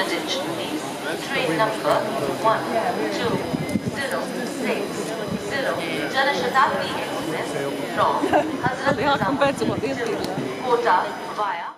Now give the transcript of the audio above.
attention please. Train number 1260 Janashatabdi Express from Hazrat Nizamuddin to Kota via.